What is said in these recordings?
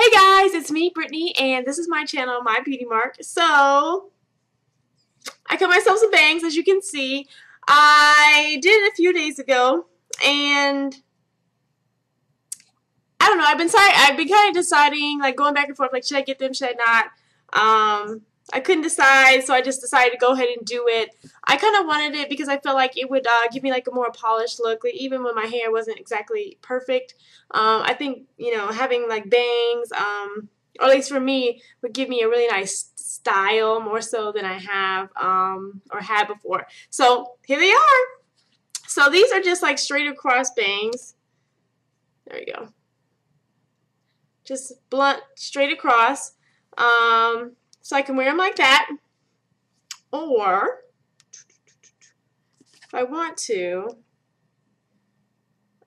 Hey guys, it's me, Brittany, and this is my channel, My Beauty Mark. So, I cut myself some bangs, as you can see. I did it a few days ago, and I don't know, I've been I've been kind of deciding, like going back and forth, like should I get them, should I not? Um, I couldn't decide, so I just decided to go ahead and do it. I kind of wanted it because I felt like it would uh, give me like a more polished look, like, even when my hair wasn't exactly perfect. Um, I think, you know, having like bangs, um, or at least for me, would give me a really nice style, more so than I have um, or had before. So here they are. So these are just like straight across bangs. There you go. Just blunt, straight across. Um, so I can wear them like that. Or, if I want to,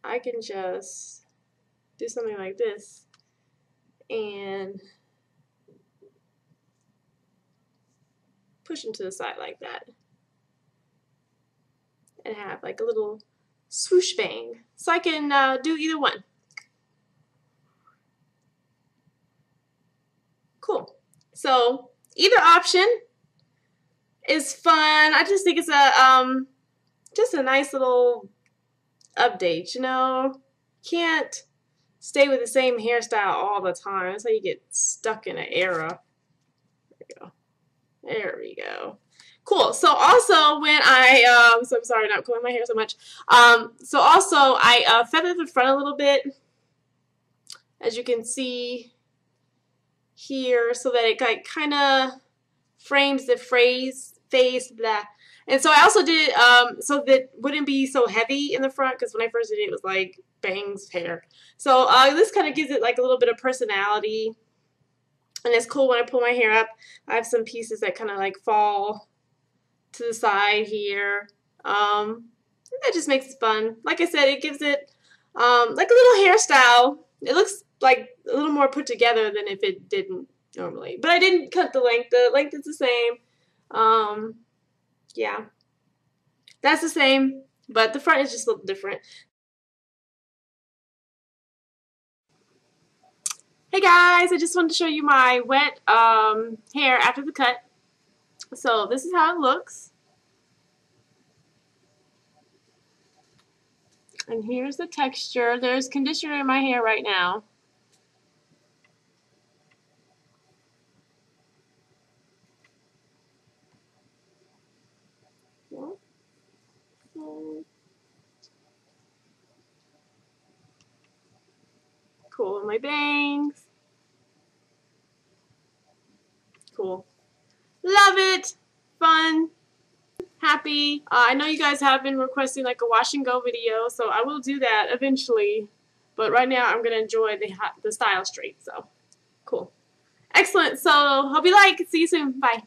I can just do something like this and push them to the side like that and have like a little swoosh bang. So I can uh, do either one. Cool. So either option is fun. I just think it's a um just a nice little update, you know. Can't stay with the same hairstyle all the time. That's how you get stuck in an era. There we go. There we go. Cool. So also when I um so I'm sorry not combing my hair so much. Um so also I uh feathered the front a little bit. As you can see here so that it like kind of frames the phrase face blah. And so I also did um, so that wouldn't be so heavy in the front because when I first did it, it was like bangs hair. So uh, this kind of gives it like a little bit of personality. And it's cool when I pull my hair up. I have some pieces that kind of like fall to the side here. Um, that just makes it fun. Like I said, it gives it um, like a little hairstyle. It looks like a little more put together than if it didn't normally. But I didn't cut the length. The length is the same. Um, yeah. That's the same, but the front is just a little different. Hey guys, I just wanted to show you my wet um, hair after the cut. So this is how it looks. And here's the texture. There's conditioner in my hair right now. Cool my bangs. Cool. Love it. Fun. Happy. Uh, I know you guys have been requesting like a wash and go video, so I will do that eventually. But right now I'm going to enjoy the, the style straight, so cool. Excellent. So hope you like. See you soon. Bye.